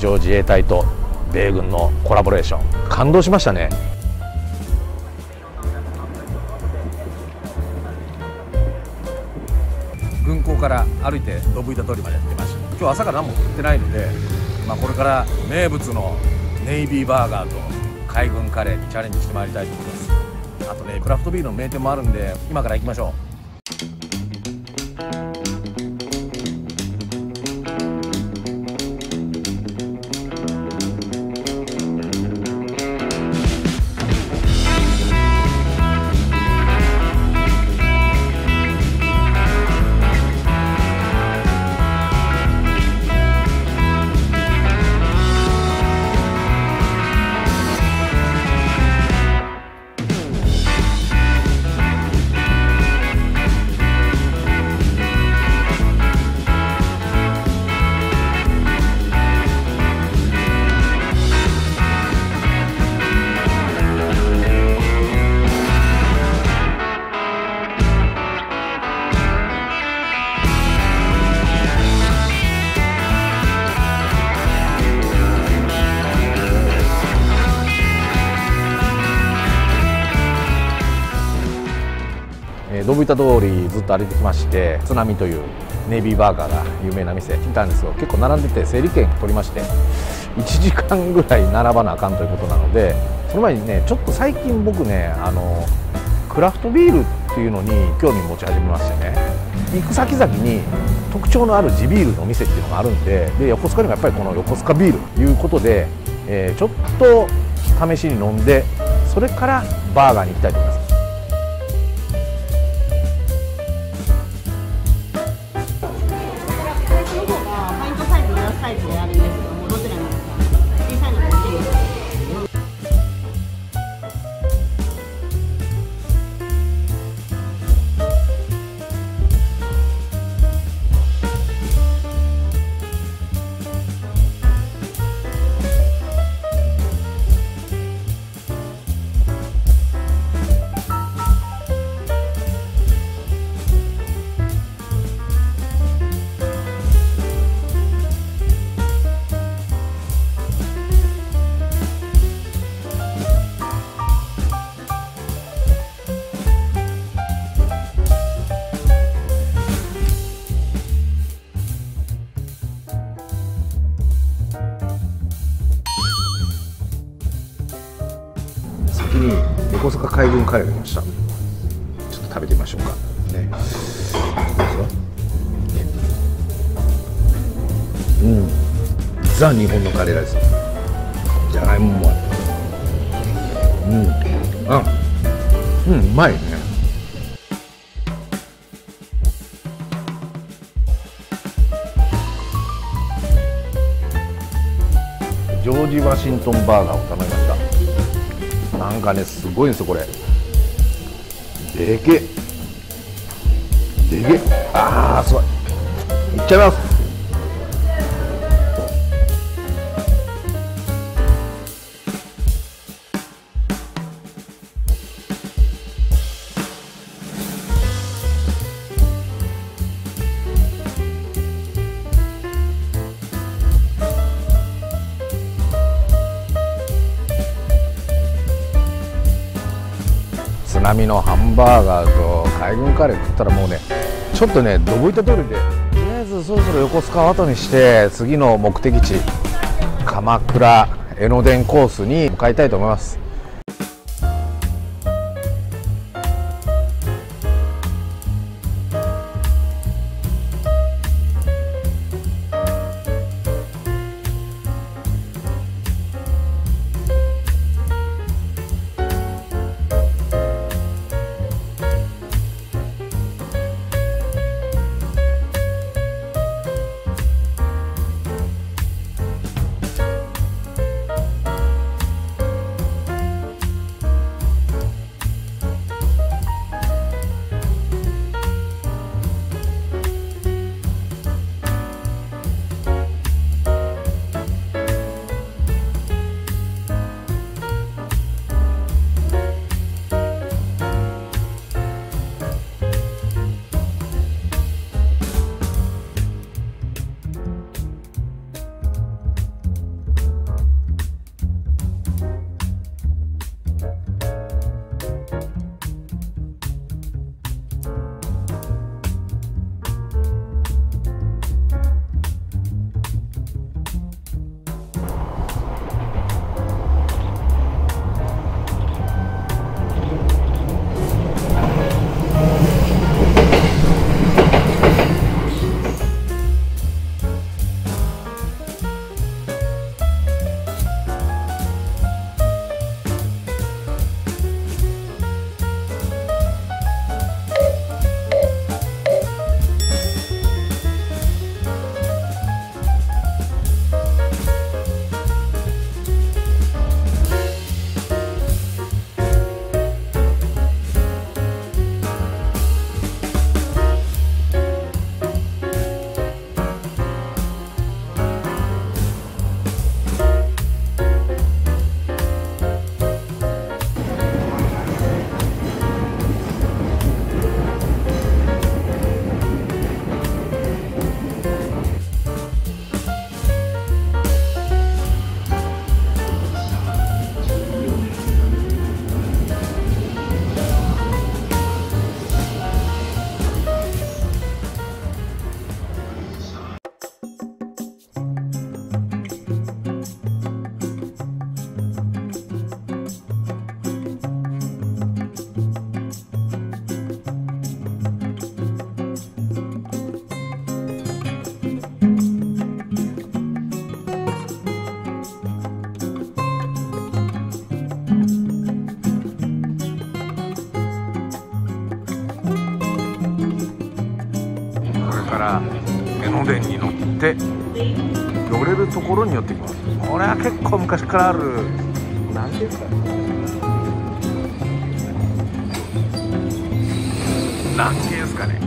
上自衛隊と米軍のコラボレーション。感動しましたね。軍港から歩いてドブ板通りまでやってました。今日朝から何も食ってないので、まあ、これから名物のネイビーバーガーと海軍カレーにチャレンジしてまいりたいと思います。あとねクラフトビールの名店もあるんで今から行きましょう。ドブ板通りずっと歩いてきまして津波というネイビーバーガーが有名な店来たんですよ結構並んでて整理券取りまして1時間ぐらい並ばなあかんということなのでその前にねちょっと最近僕ねあのクラフトビールっていうのに興味持ち始めましてね行く先々に特徴のある地ビールの店っていうのがあるんでで横須賀にもやっぱりこの横須賀ビールということで、えー、ちょっと試しに飲んでそれからバーガーに行きたいと思います。に横須賀海軍カレーが来ました。ちょっと食べてみましょうか。ね。うん。ザ日本のカレーライス。じゃがいももうん。あうんうまいね。ジョージ・ワシントンバーガーを頼みましたなんかねすごいんですよこれ。でけでけああすごい。いっちゃいます。津波のハンバーガーと海軍カレー食ったらもうねちょっとねどぶ板通りでとりあえずそろそろ横須賀を後にして次の目的地鎌倉江ノ電コースに向かいたいと思います。ころに寄ってきます。これは結構昔からある。何ていうんですかなんていうんですかね。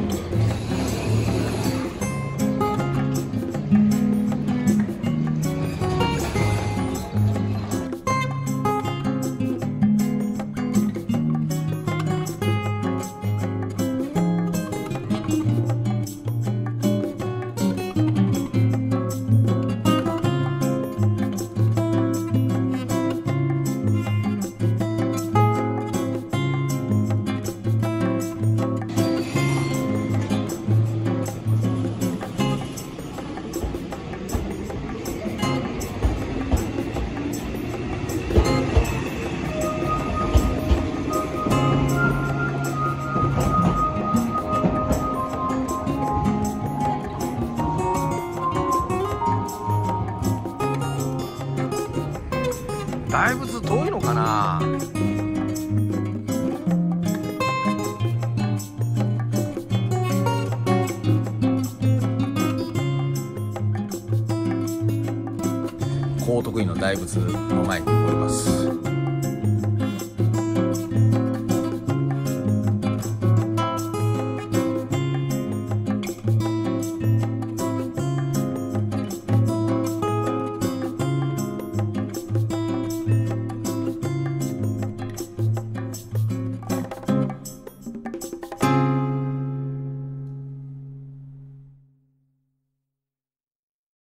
高徳院の大仏の前におります。